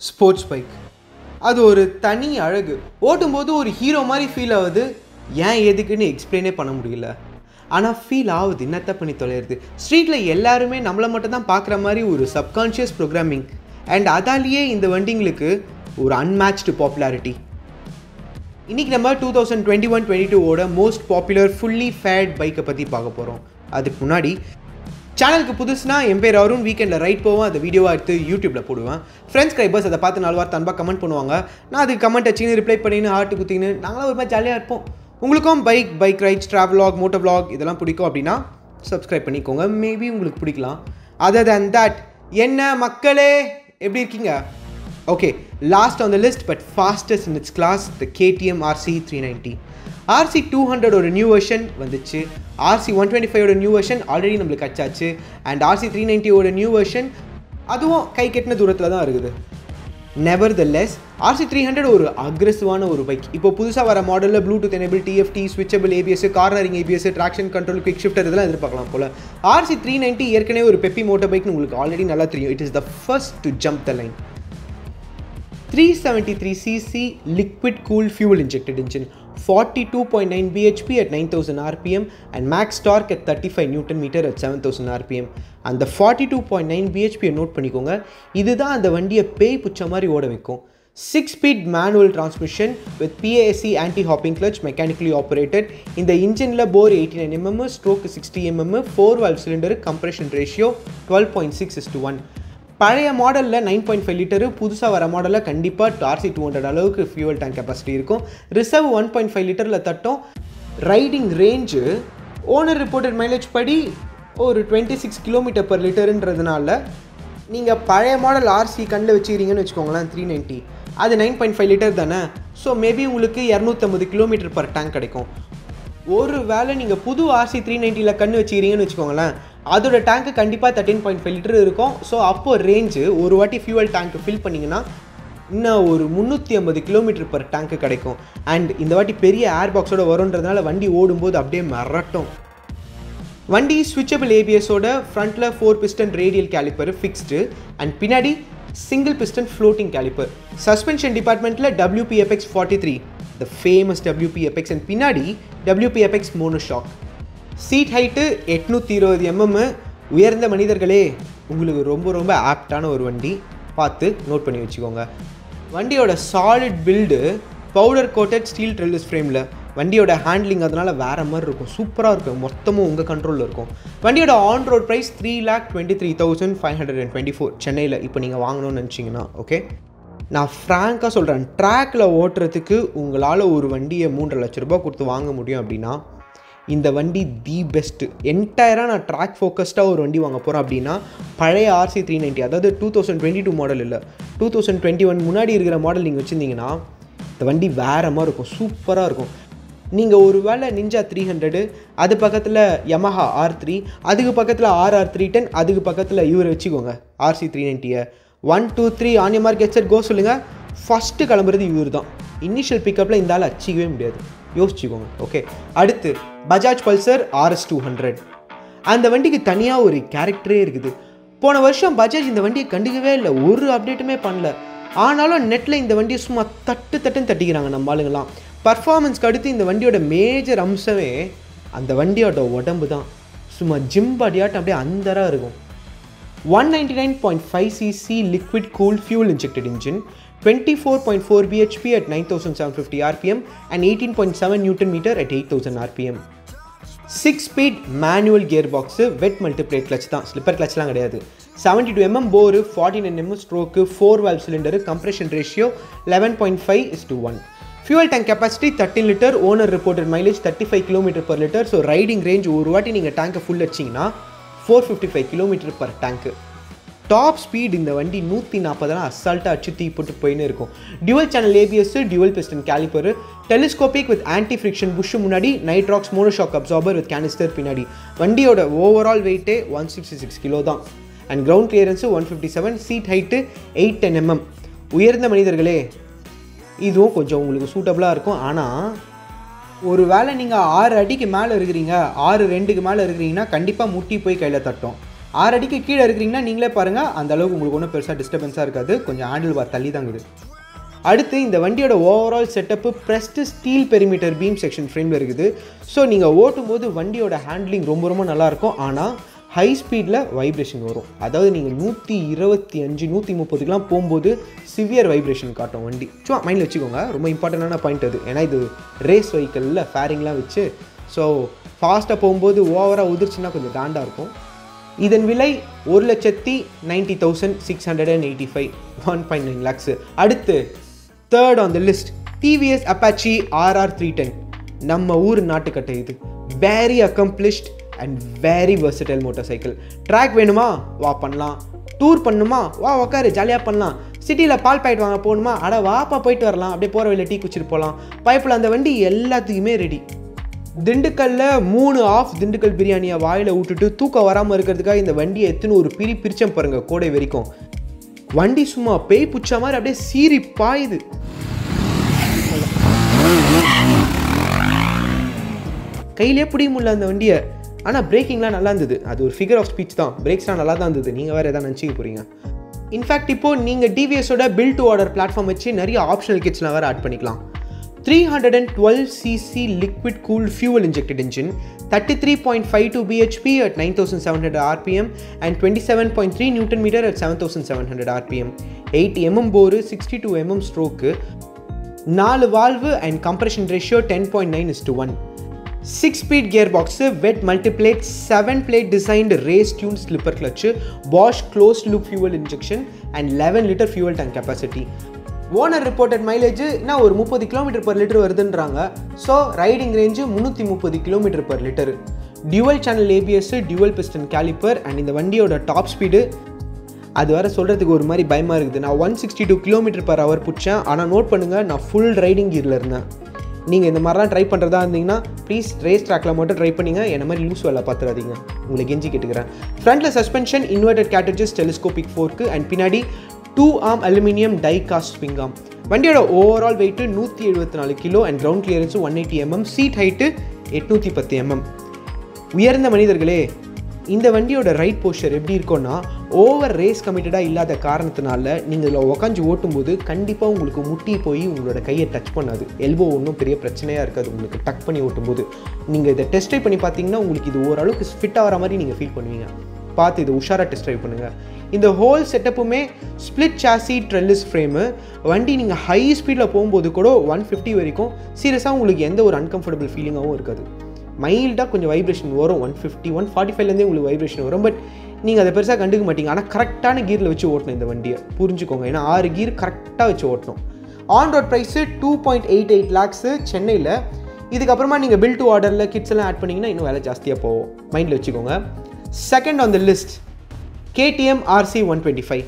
Sports bike அது ஒரு தனி அழகு. ஓட்டும்போது ஒரு ஹீரோ மாதிரி ஃபீல் ஆகுது. ஏன் எதுக்குன்னு எக்ஸ்பிளைனே பண்ண முடியல. ஆனால் ஃபீல் ஆகுது. என்னத்த பண்ணி தொலைகிறது ஸ்ட்ரீட்டில் எல்லாருமே நம்மளை மட்டும் தான் பார்க்குற மாதிரி ஒரு சப்கான்ஷியஸ் ப்ரோக்ராமிங் அண்ட் அதாலேயே இந்த வண்டிங்களுக்கு ஒரு அன்மேட்ச்டு பாப்புலாரிட்டி இன்றைக்கி நம்ம two thousand twenty one twenty டூவோட மோஸ்ட் பாப்புலர் ஃபுல்லி ஃபேட் பைக்கை பற்றி பார்க்க போகிறோம் அதுக்கு முன்னாடி சேனலுக்கு புதுசுனா என் பேர் அருண். வீக்கெண்டில் ரைட் போவோம் அந்த வீடியோவாக எடுத்து யூடியூப்பில் போடுவேன். ஃப்ரெண்ட்ஸ் கைபர்ஸ் அதை பார்த்து நாலு வார்த்தை அன்பாக கமெண்ட் பண்ணுவாங்க. நான் அதுக்கு கமெண்ட் வச்சுன்னு ரிப்ளை பண்ணின்னு ஹார்ட்டு குத்திங்கன்னு நாங்களாம் ஒரு மாதிரி ஜாலியாக இருப்போம். உங்களுக்கும் bike bike rides travelogue moto vlog இதெல்லாம் பிடிக்கும் அப்படின்னா சப்ஸ்கிரைப் பண்ணிக்கோங்க. மேபி உங்களுக்கு பிடிக்கலாம். அதர் தேன் தட் என்ன மக்களே? எப்படி இருக்கீங்க? Okay last on the list but fastest in its class the KTM RC three ninety RC two ஹண்ட்ரடோட new version வந்துச்சு. ஆர்சி ஒன் டுவெண்ட்டி ஃபைவோட நியூ வெர்ஷன் ஆல்ரெடி நம்மளுக்கு கச்சாச்சு. அண்ட் ஆர்சி த்ரீ நைன்ட்டியோட new version அதுவும் கை கெட்டின தூரத்தில் தான் இருக்குது. Nevertheless RC three hundred ஒரு அக்ரெசிவான ஒரு பைக் இப்போ புதுசாக வர மாடலில் Bluetooth enable TFT switchable ABS cornering ABS traction control quick shifter இதெல்லாம் எதிர்பார்க்கலாம் போல. ஆர்சி த்ரீ நைன்ட்டி ஏற்கனவே ஒரு பெப்பி மோட்டர் பைக்னு உங்களுக்கு ஆல்ரெடி நல்லா தெரியும். It is the first to jump the line three seventy three cc liquid cool fuel injected engine 42.9 bhp at 9000 rpm and max torque at 35 newton meter at 7000 rpm அந்த 42.9 bhp note பண்ணிக்கோங்க. இதுதான் அந்த வண்டியை பேய் புச்ச மாதிரி ஓட வைக்கும். Six speed manual transmission with PASC anti hopping clutch mechanically operated இந்த இன்ஜினில் bore eighty nine mm stroke sixty mm four valve cylinder compression ratio twelve point six is to one பழைய மாடலில் நைன் பாயிண்ட் ஃபைவ் லிட்டரு புதுசாக வர மாடலில் கண்டிப்பாக டார்சி two hundred அளவுக்கு ஃபியூவல் டேங்க் கெப்பாசிட்டி இருக்கும். ரிசர்வ் ஒன் பாயிண்ட் ஃபைவ் லிட்டரில் தட்டும். Riding range owner reported mileage படி ஒரு டுவெண்ட்டி சிக்ஸ் கிலோமீட்டர் பர் லிட்டருன்றதுனால நீங்கள் பழைய மாடல் ஆர்சி கண்ணில் வச்சுக்கிறீங்கன்னு வச்சுக்கோங்களேன் த்ரீ நைன்ட்டி அது நைன் பாயிண்ட் ஃபைவ் லிட்டர் தானே? ஸோ மேபி உங்களுக்கு இரநூத்தம்பது கிலோமீட்டர் பர் டேங்க் கிடைக்கும். ஒரு வேளை நீங்கள் புது ஆர்சி த்ரீ நைன்ட்டியில் கண்ணு வச்சுக்கிறீங்கன்னு வச்சுக்கோங்களேன் அதோட டேங்க்கு கண்டிப்பாக தேர்ட்டின் பாயிண்ட் ஃபைவ் லிட்டர் இருக்கும். ஸோ அப்போது ரேஞ்சு ஒரு வாட்டி ஃபியூவல் டேங்க்கு ஃபில் பண்ணிங்கன்னா இன்னும் ஒரு முந்நூற்றி ஐம்பது கிலோமீட்டர் பர் டேங்க்கு கிடைக்கும். அண்ட் இந்த வாட்டி பெரிய ஏர் பாக்ஸோட வரும்ன்றதுனால வண்டி ஓடும்போது அப்படியே மிரட்டும். வண்டி ஸ்விட்சபிள் ஏபிஎஸோட ஃப்ரண்ட்டில் four piston radial caliper fixed and பின்னாடி single piston floating caliper suspension டிபார்ட்மெண்ட்டில் WPFX forty three the famous WPFX and பின்னாடி WPFX mono shock seat height எட்நூற்றி இருபது எம்எம் உயர்ந்த மனிதர்களே உங்களுக்கு ரொம்ப ரொம்ப ஆப்டான ஒரு வண்டி. பார்த்து நோட் பண்ணி வச்சுக்கோங்க. வண்டியோட solid build powder coated steel trellis ஃப்ரேமில் வண்டியோட ஹேண்ட்லிங் அதனால் வேறு மாதிரி இருக்கும். சூப்பராக இருக்கும். மொத்தமும் உங்கள் கண்ட்ரோலில் இருக்கும். வண்டியோட on road price three lakh twenty three thousand five hundred and twenty four சென்னையில் இப்போ நீங்கள் வாங்கணும்னு நினச்சிங்கன்னா ஓகே நான் ஃப்ராங்காக சொல்கிறேன் ட்ராக்கில் ஓட்டுறதுக்கு உங்களால் ஒரு வண்டியை மூன்றரை லட்ச ரூபாய் கொடுத்து வாங்க முடியும் அப்படின்னா இந்த வண்டி தி பெஸ்ட்டு என்டையராக நான் ட்ராக் ஃபோக்கஸ்டாக ஒரு வண்டி வாங்க போகிறேன் அப்படின்னா பழைய ஆர்சி த்ரீ நைன்ட்டி அதாவது two thousand twenty two model இல்லை டூ தௌசண்ட் டுவெண்ட்டி ஒன் முன்னாடி இருக்கிற மாடல் நீங்கள் வச்சுருந்தீங்கன்னா இந்த வண்டி வேறு மாதிரி இருக்கும் சூப்பராக இருக்கும். நீங்கள் ஒரு வேளை நிஞ்சா த்ரீ ஹண்ட்ரடு அது பக்கத்தில் யமஹா ஆர் த்ரீ அதுக்கு பக்கத்தில் ஆர் ஆர் த்ரீ டென் அதுக்கு பக்கத்தில் இவரை வச்சுக்கோங்க RC three நைன்ட்டியை one two three on your mark mark get set go சொல்லுங்கள் ஃபஸ்ட்டு கிளம்புறது இவர் தான் இனிஷியல் பிக்கப்பில் இந்த ஆள் அச்சிக்கவே முடியாது. யோசிச்சுக்கோங்க ஓகே அடுத்து Bajaj Pulsar RS two hundred. அந்த வண்டிக்கு தனியாக ஒரு கேரக்டரே இருக்குது. போன வருஷம் பஜாஜ் இந்த வண்டியை கண்டுக்கவே இல்லை ஒரு அப்டேட்டுமே பண்ணல. ஆனாலும் நெட்டில் இந்த வண்டியை சும்மா தட்டு தட்டுன்னு தட்டிக்கிறாங்க நம்ம ஆளுங்களாம் பர்ஃபார்மன்ஸ்க்கு அடுத்து இந்த வண்டியோட மேஜர் அம்சமே அந்த வண்டியோட உடம்பு தான். சும்மா ஜிம் பாடியாட்டம் அப்படியே அந்தராக இருக்கும். One ninety nine point five cc liquid cool fuel injected engine twenty four point four PHP at nine thousand seven fifty rpm and eighteen point seven newton metre at eight thousand rpm six speed manual gear box wet multiplate clutch தான். Slipper கிளச்லாம் கிடையாது. Seventy two mm bore forty nine mm stroke four valve cylinder compression ratio eleven point five is to one fuel tank capacity thirteen litre owner reported mileage thirty five kilometre per litre so riding range ஒரு வாட்டி நீங்கள் டேங்க்கை full வச்சிங்கன்னா four fifty five kilometre per tank top speed இந்த வண்டி நூற்றி நாற்பதெல்லாம் அசால்ட்டாக அச்சு தீ போட்டு போயின்னு இருக்கும். Dual channel ABS dual piston caliper telescopic with anti friction bush முன்னாடி Nitrox monoshock absorber with canister பின்னாடி. வண்டியோட ஓவரால் வெயிட்டே ஒன் சிக்ஸ்டி சிக்ஸ் கிலோ தான். And ground clearance one fifty seven seat height eight ten mm உயர்ந்த மனிதர்களே இதுவும் கொஞ்சம் உங்களுக்கு சூட்டபுளாக இருக்கும். ஆனால் ஒரு வேளை நீங்கள் ஆறு அடிக்கு மேலே இருக்கிறீங்க ஆறு ரெண்டுக்கு மேலே இருக்கிறீங்கன்னா கண்டிப்பாக முட்டி போய் கையில் தட்டும். ஆறு அடிக்கு கீழே இருக்கிறீங்கன்னா நீங்களே பாருங்கள் அந்த அளவுக்கு உங்களுக்கு ஒன்றும் பெருசாக டிஸ்டர்பன்ஸாக இருக்காது. கொஞ்சம் ஹேண்டில் பார் தள்ளி தாங்குது அடுத்து இந்த வண்டியோட overall setup pressed steel perimeter beam section ஃப்ரேமில் இருக்குது. ஸோ நீங்கள் ஓட்டும் போது வண்டியோட ஹேண்ட்லிங் ரொம்ப ரொம்ப நல்லாயிருக்கும். ஆனால் ஹை ஸ்பீடில் வைப்ரேஷன் வரும். அதாவது நீங்கள் நூற்றி இருபத்தி அஞ்சு நூற்றி முப்பதுக்கெலாம் போகும்போது சிவியர் வைப்ரேஷன் காட்டும் வண்டி. சும்மா மைண்டில் வச்சுக்கோங்க. ரொம்ப இம்பார்ட்டண்டான பாயிண்ட் அது. ஏன்னா இது ரேஸ் வெஹிக்கிளில் ஃபேரிங்லாம் வச்சு ஸோ ஃபாஸ்ட்டாக போகும்போது ஓவராக உதிர்ச்சுன்னா கொஞ்சம் காண்டாக இருக்கும். இதன் விலை ஒரு லட்சத்தி ninety thousand six hundred and eighty five one point nine lakhs அடுத்து third on the list TVS Apache RR three ten நம்ம ஊர் நாட்டுக்கட்டை இது. Very accomplished and very versatile motorcycle track வேணுமா? வா பண்ணலாம். டூர் பண்ணுமா? வா உக்காரு ஜாலியாக பண்ணலாம். சிட்டியில் பால் பாக்கெட் வாங்க போகணுமா? அட வாப்பா போயிட்டு வரலாம். அப்படியே போகிற வழியில் டீ குச்சிட்டு போகலாம் பைப்பில் அந்த வண்டி எல்லாத்துக்குமே ரெடி திண்டுக்கல்ல மூணு ஆஃப் திண்டுக்கல் பிரியாணியை வாயில் விட்டுட்டு தூக்கம் வராமல் இருக்கிறதுக்காக இந்த வண்டியை எத்துன்னு ஒரு பிரி பிரிச்சம் பாருங்க கோடை வரைக்கும். வண்டி சும்மா பேய் புச்ச மாதிரி அப்படியே சீறி பாயுது. கையிலே பிடிக்க முடியல அந்த வண்டியை. ஆனால் பிரேக்கிங்லாம் நல்லா இருந்தது. அது ஒரு ஃபிகர் ஆஃப் ஸ்பீச் தான். பிரேக்ஸ்லாம் நல்லா தான் இருந்தது. நீங்கள் வேறு எதாவது நினச்சிக்க போகிறீங்க இன்ஃபேக்ட் இப்போது நீங்கள் டிவிஎஸோட பில் டு ஆர்டர் பிளாட்ஃபார்ம் வச்சு நிறைய ஆப்ஷனல் கிட்ஸ்லாம் வேறு ஆட் பண்ணிக்கலாம். 312cc liquid cooled fuel injected engine, 33.52 bhp at 9700 rpm and 27.3 newton meter at 7700 rpm, 8 mm bore, 62 mm stroke, 4 valve and compression ratio 10.9 is to 1. 6-speed gearbox, wet multiplate, 7-plate designed race-tuned slipper clutch, Bosch closed-loop fuel injection and 11-litre fuel tank capacity. Owner reported mileage ஒரு முப்பது kilometre per litre வருதுன்றாங்க. So riding range முந்நூற்றி முப்பது kilometre per litre dual channel ABS dual piston caliper and இந்த வண்டியோட top speed அது வர சொல்கிறதுக்கு ஒரு மாதிரி பயமாக இருக்குது. நான் one sixty two kilometre per hour பிடிச்சேன். ஆனால் நோட் பண்ணுங்கள் நான் ஃபுல் ரைடிங் கீரில் இருந்தேன். நீங்கள் இந்த மாதிரிலாம் ட்ரை பண்ணுறதா இருந்தீங்கன்னா ப்ளீஸ் ரேஸ் ட்ராக்கில் மட்டும் ட்ரை பண்ணிங்க. என்ன மாதிரி லூஸ் வேலை பார்த்துறாதீங்க உங்களை கெஞ்சி கேட்டுக்கிறேன். ஃப்ரண்ட்டில் suspension inverted cartridge telescopic fork and பின்னாடி two arm aluminium die cast swing arm வண்டியோட ஓவரால் வெயிட்டு நூற்றி எழுபத்தி நாலு kilo and ground clearance one eighty mm seat height எட்நூற்றி பத்து எம்எம் உயர்ந்த மனிதர்களே இந்த வண்டியோட ரைட் போஸ்டர் எப்படி இருக்கும்னா ஓவர் ரேஸ் கமிட்டடாக இல்லாத காரணத்தினால நீங்கள் இதில் உக்காஞ்சி ஓட்டும்போது கண்டிப்பாக உங்களுக்கு முட்டி போய் உங்களோட கையை டச் பண்ணாது. எல்போ ஒன்றும் பெரிய பிரச்சனையாக இருக்காது. உங்களுக்கு டக் பண்ணி ஓட்டும்போது. நீங்கள் இதை டெஸ்ட் ட்ரைவ் பண்ணி பார்த்தீங்கன்னா உங்களுக்கு இது ஓரளவுக்கு ஃபிட் ஆகிற மாதிரி நீங்கள் ஃபீல் பண்ணுவீங்க. பார்த்து இதை உஷாராக டெஸ்ட் ட்ரைவ் பண்ணுங்கள் இந்த ஹோல் செட்டப்புமே ஸ்ப்ளிட் சாசி ட்ரெல்லிஸ் ஃப்ரேமு வண்டி நீங்கள் ஹை ஸ்பீடில் போகும்போது கூட ஒன் ஃபிஃப்டி வரைக்கும் சீரியஸாக உங்களுக்கு எந்த ஒரு அன்கம்ஃபர்டபுள் ஃபீலிங்காகவும் இருக்காது. மைல்டாக கொஞ்சம் வைப்ரேஷன் வரும் ஒன் ஃபிஃப்டி ஒன் ஃபார்ட்டி ஃபைவ்லேருந்தே உங்களுக்கு வைப்ரேஷன் வரும். பட் நீங்கள் அதை பெருசாக கண்டுக்க மாட்டீங்க. ஆனால் கரெக்டான கீரில் வச்சு ஓட்டணும் இந்த வண்டியை. புரிஞ்சுக்கோங்க. ஏன்னா ஆறு கீர் கரெக்டாக வச்சு ஓட்டணும். On road price two point eight eight lakhs சென்னையில். இதுக்கப்புறமா நீங்கள் பில் டு ஆர்டரில் கிட்ஸ் எல்லாம் ஆட் பண்ணிங்கன்னா இன்னும் வேலை ஜாஸ்தியாக போகும். மைண்டில் வச்சுக்கோங்க. Second on the list KTM RC one twenty five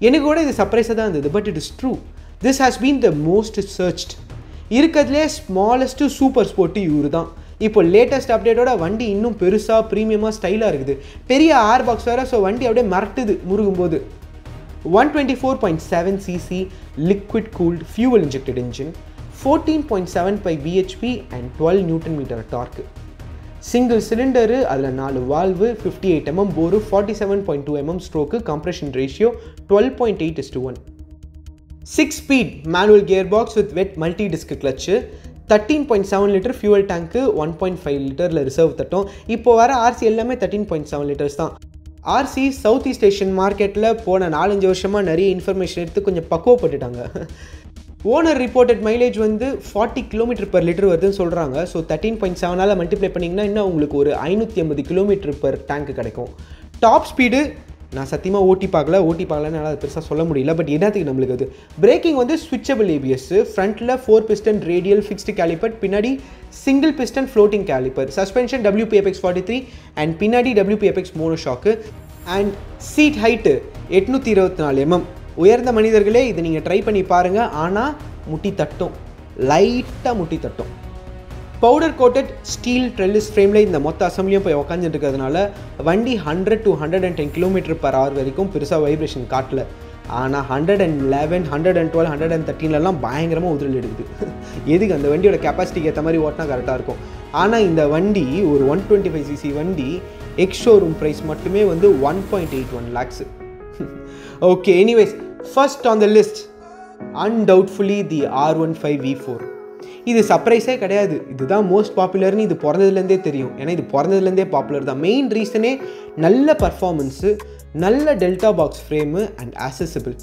எனக்கு கூட இது சர்ப்ரைஸாக தான் இருந்தது but it is true this has been the most searched இருக்கிறதுலே ஸ்மாலஸ்ட்டு சூப்பர் ஸ்போர்ட்டு இவர் தான் இப்போ லேட்டஸ்ட் அப்டேட்டோட வண்டி இன்னும் பெருசாக ப்ரீமியமாக ஸ்டைலாக இருக்குது. பெரிய ஆர் பாக்ஸ் வேறு ஸோ வண்டி அப்படியே மறட்டுது முருகும் போது one twenty four point seven cc liquid cooled fuel injected engine fourteen point seven five PHP and twelve newton metre torque single cylinder அதில் நாலு valve fifty eight mm bore forty seven point two mm stroke compression ratio twelve point eight is one six speed manual gear box with wet multi disc clutch thirteen point seven litre fuel tank one point five லிட்டரில் reserve தட்டும். இப்போ வர RC எல்லாமே thirteen point seven litres தான். RC south east Asian மார்க்கெட்டில் போன நாலஞ்சு வருஷமாக நிறைய இன்ஃபர்மேஷன் எடுத்து கொஞ்சம் பக்குவப்பட்டுட்டாங்க. ஓனர் ரிப்போர்ட்டட் மைலேஜ் வந்து ஃபார்ட்டி கிலோமீட்டர் பர் லிட்டர் வருதுன்னு சொல்கிறாங்க ஸோ தேர்ட்டீன் பாயிண்ட் செவனால் மல்டிப்ளை பண்ணிங்கன்னா இன்னும் உங்களுக்கு ஒரு ஐநூற்றி ஐம்பது கிலோமீட்டர் பர் டேங்க் கிடைக்கும். டாப் ஸ்பீடு நான் சத்தியமாக ஓட்டி பார்க்கல. ஓட்டி பார்க்கலன்னு அதை பெருசாக சொல்ல முடியல. பட் என்னத்துக்கு நம்மளுக்கு அது? பிரேக்கிங் வந்து ஸ்விட்சபிள் ஏபிஎஸ் ஃப்ரண்ட்டில் four piston radial fixed caliper பின்னாடி single piston floating caliper suspension WPFX forty three and பின்னாடி WPFX mono shock and seat height எட்நூற்றி இருபத்தி நாலு எம்எம் உயர்ந்த மனிதர்களே இதை நீங்கள் ட்ரை பண்ணி பாருங்கள் ஆனால் முட்டி தட்டும். லைட்டாக முட்டி தட்டும். பவுடர் கோட்டட் ஸ்டீல் ட்ரெல்லிஸ் ஃப்ரேமில் இந்த மொத்த அசம்பிளியும் போய் உக்காந்துட்டு இருக்கிறதுனால வண்டி hundred to hundred and ten kilometre per hour வரைக்கும் பெருசாக வைப்ரேஷன் காட்டல. ஆனால் hundred and eleven hundred and twelve hundred and தேர்ட்டின்லாம் பயங்கரமாக உதிரல் எடுக்குது. எதுக்கு? அந்த வண்டியோட கெப்பாசிட்டிக்கு ஏற்ற மாதிரி ஓட்டினா கரெக்டாக இருக்கும். ஆனால் இந்த வண்டி ஒரு ஒன் டுவெண்ட்டி ஃபைவ் சிசி வண்டி எக்ஸ் ஷோரூம் ப்ரைஸ் மட்டுமே வந்து one point eight one lakhs okay anyways first on the list undoubtfully the R one five V four இது சர்ப்ரைஸே கிடையாது. இதுதான் மோஸ்ட் பாப்புலர்னு இது பிறந்ததுலேருந்தே தெரியும். ஏன்னா இது பிறந்ததுலேருந்தே பாப்புலர் தான். மெயின் ரீசனே நல்ல பர்ஃபார்மன்ஸு நல்ல delta box frame and accessible.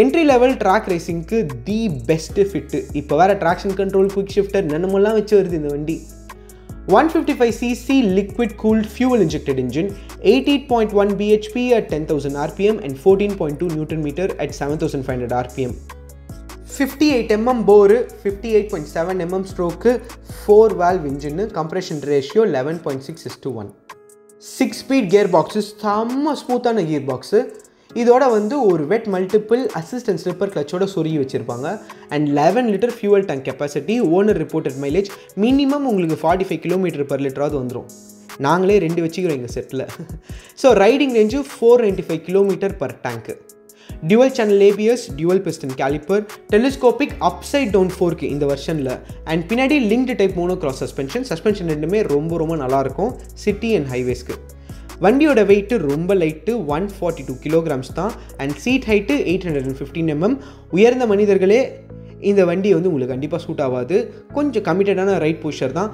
Entry level track ரேசிங்க்கு the best fit இப்போ வேறு ட்ராக்ஷன் கண்ட்ரோல் குவிக் ஷிஃப்டர் என்னென்னமெல்லாம் வச்சு வருது இந்த வண்டி. 155 cc liquid cooled fuel injected engine 88.1 bhp at 10000 rpm and 14.2 newton meter at 7500 rpm 58 mm bore 58.7 mm stroke 4 valve engine compression ratio 11.6 is to 1 six speed gear box செம்ம ஸ்மூத்தான gear box இதோட வந்து ஒரு wet multiple assistant slipper கிளச்சோட சொருகி வச்சுருப்பாங்க. And eleven litre fuel tank capacity owner reported mileage minimum உங்களுக்கு forty five kilometre per லிட்டராவது வந்துடும் நாங்களே ரெண்டு வச்சுக்கிறோம் எங்கள் settle so riding range four ninety five kilometre per tank dual channel ABS dual piston caliper telescopic upside down fork இந்த வருஷனில் and பின்னாடி linked type mono cross suspension suspension ரெண்டுமே ரொம்ப ரொம்ப நல்லாயிருக்கும் சிட்டி அண்ட் ஹைவேஸ்க்கு வண்டியோட வெயிட்டு ரொம்ப light one forty two kilograms தான். And seat height eight hundred and fifteen mm உயர்ந்த மனிதர்களே இந்த வண்டி வந்து உங்களுக்கு கண்டிப்பாக சூட் ஆகாது. கொஞ்சம் கமிட்டடான ரைட் புஷர் தான்.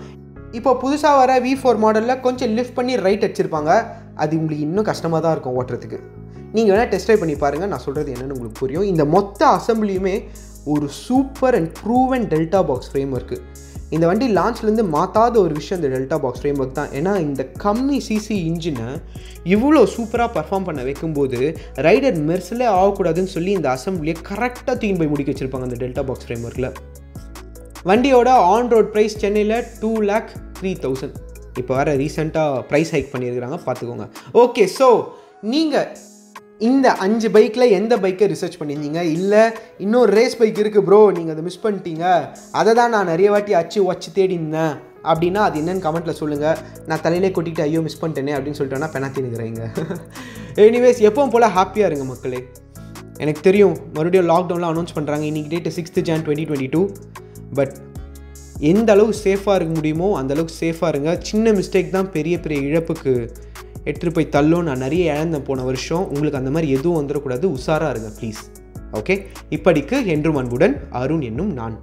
இப்போ புதுசாக வர வி ஃபோர் மாடலில் கொஞ்சம் லிஃப்ட் பண்ணி ரைட் அடிச்சிருப்பாங்க. அது உங்களுக்கு இன்னும் கஷ்டமாக தான் இருக்கும் ஓட்டுறதுக்கு. நீங்கள் வேணால் டெஸ்ட் ட்ரை பண்ணி பாருங்கள் நான் சொல்கிறது என்னென்னு உங்களுக்கு புரியும். இந்த மொத்த அசம்பிளியுமே ஒரு super and proven delta box frame work இந்த வண்டி லான்ச்லேருந்து மாற்றாத ஒரு விஷயம் இந்த டெல்டா பாக்ஸ் ஃப்ரேம் ஒர்க் தான். ஏன்னா இந்த கம்மி சிசி இன்ஜினை இவ்வளோ சூப்பராக பர்ஃபார்ம் பண்ண வைக்கும்போது ரைடர் மெர்சலே ஆகக்கூடாதுன்னு சொல்லி இந்த அசம்பிளியை கரெக்டாக தூக்கி போய் முடிக்க வச்சுருப்பாங்க அந்த டெல்டா பாக்ஸ் ஃப்ரேம் ஒர்க்கில் வண்டியோட ஆன் ரோட் ப்ரைஸ் சென்னையில் டூ லேக் த்ரீ தௌசண்ட் இப்போ வர ரீசெண்டாக ப்ரைஸ் ஹைக் பண்ணியிருக்கிறாங்க பார்த்துக்கோங்க. ஓகே ஸோ நீங்கள் இந்த அஞ்சு பைக்கில் எந்த பைக்கை ரிசர்ச் பண்ணியிருந்தீங்க? இல்லை இன்னொரு ரேஸ் பைக் இருக்குது ப்ரோ நீங்கள் அதை மிஸ் பண்ணிட்டீங்க. அதை தான் நான் நிறைய வாட்டி அச்சு வச்சு தேடி இருந்தேன் அப்படின்னா அது என்னன்னு கமெண்ட்டில் சொல்லுங்கள் நான் தலையிலே கொட்டிட்டு ஐயோ மிஸ் பண்ணிட்டேனே அப்படின்னு சொல்லிட்டேன்னா பெனாத்தி எனிவேஸ் எப்பவும் போல் ஹாப்பியாக இருங்க மக்களே. எனக்கு தெரியும் மறுபடியும் லாக்டவுனில் அனௌன்ஸ் பண்ணுறாங்க இன்றைக்கி date sixth June twenty twenty two but எந்த அளவுக்கு சேஃபாக இருக்க முடியுமோ அந்த அளவுக்கு சேஃபாக இருங்க. சின்ன மிஸ்டேக் தான் பெரிய பெரிய இழப்புக்கு எடுத்துகிட்டு போய் தள்ளும். நான் நிறைய இழந்தேன் போன வருஷம். உங்களுக்கு அந்த மாதிரி எதுவும் வந்துடக்கூடாது உஷாராக இருங்க ப்ளீஸ் ஓகே இப்படிக்கு என்றும் அன்புடன் அருண் என்னும் நான்.